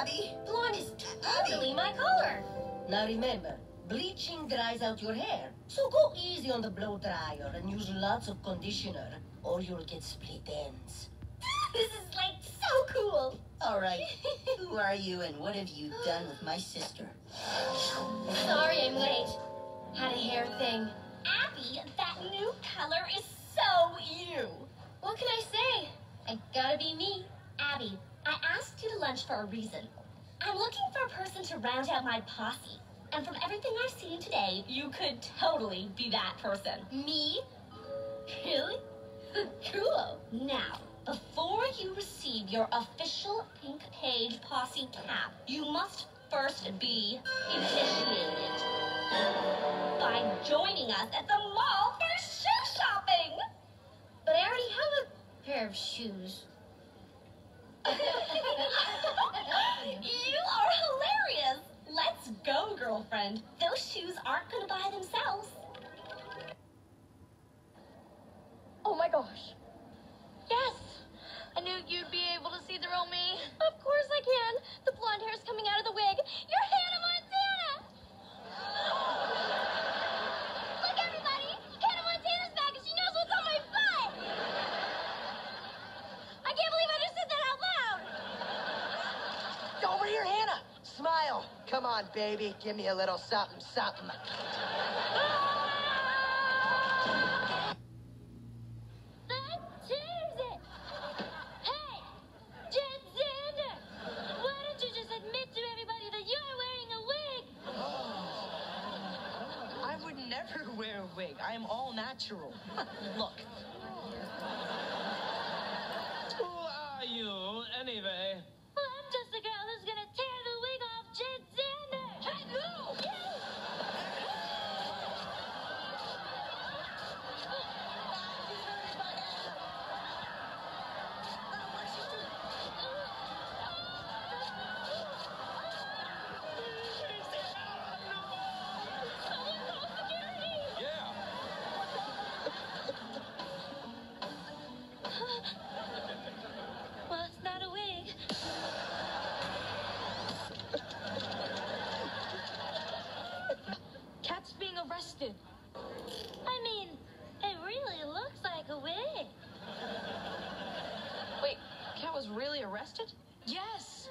Abby? Blonde is totally my color. Now remember, bleaching dries out your hair. So go easy on the blow dryer and use lots of conditioner, or you'll get split ends. this is like so cool. All right. Who are you and what have you done with my sister? Sorry I'm late. Had a hair thing. Abby, that new color is so you. What can I say? I gotta be me. Abby, I asked you to lunch for a reason. I'm looking for a person to round out my posse. And from everything I've seen today, you could totally be that person. Me? Really? cool. Now, before you receive your official pink page posse cap, you must first be initiated by joining us at the mall for shoe shopping. But I already have a pair of shoes. you are hilarious. Let's go, girlfriend. Those shoes aren't gonna buy themselves. Oh my gosh. Yes! I knew you'd be able to see the real me. Of course I can. The blonde hair's coming out of the wig. You're Hannah Montana! Look, everybody! Hannah Montana's back and she knows what's on my butt! I can't believe I just said that out loud! Over here, Hannah. Smile. Come on, baby. Give me a little something, something. That tears it! Hey! Jen Xander! Why don't you just admit to everybody that you're wearing a wig? I would never wear a wig. I am all natural. Look. Who are you, anyway? Well, I'm just the girl who's arrested. I mean, it really looks like a wig. Wait, Cat was really arrested? Yes.